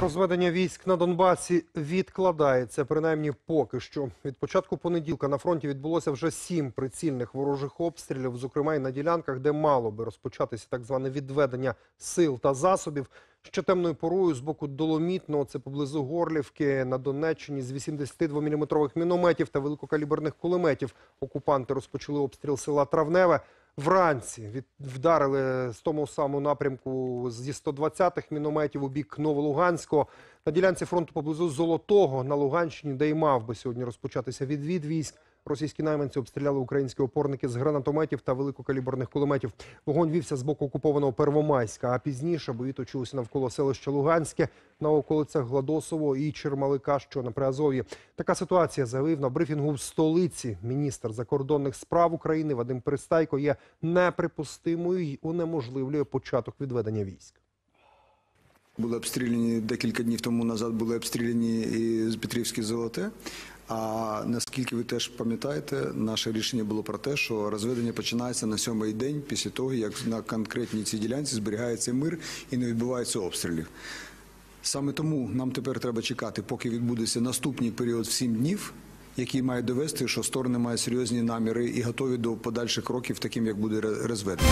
Розведення військ на Донбасі відкладається, принаймні поки що. Від початку понеділка на фронті відбулося вже сім прицільних ворожих обстрілів, зокрема й на ділянках, де мало би розпочатися так зване відведення сил та засобів. Ще темною порою з боку Доломітного, це поблизу Горлівки, на Донеччині з 82-мм мінометів та великокаліберних кулеметів. Окупанти розпочали обстріл села Травневе. Вранці від, вдарили з тому самому напрямку зі 120-х мінометів у бік Новолуганського. На ділянці фронту поблизу Золотого на Луганщині, де й мав би сьогодні розпочатися відвід військ. Російські найманці обстріляли українські опорники з гранатометів та великокаліберних кулеметів. Вогонь вівся з боку окупованого Первомайська, а пізніше бої точилися навколо селища Луганське на околицях Гладосово і Чермалика, що на Приазов'ї. Така ситуація заявив на брифінгу в столиці. Міністр закордонних справ України Вадим Пристайко є неприпустимою і унеможливлює початок відведення військ. Були обстріляні декілька днів тому назад. Були обстріляні і з Петрівське золоте. А наскільки ви теж пам'ятаєте, наше рішення було про те, що розведення починається на сьомий день після того, як на конкретній цій ділянці зберігається мир і не відбувається обстрілів. Саме тому нам тепер треба чекати, поки відбудеться наступний період в сім днів, який має довести, що сторони мають серйозні наміри і готові до подальших кроків, таким як буде розведення.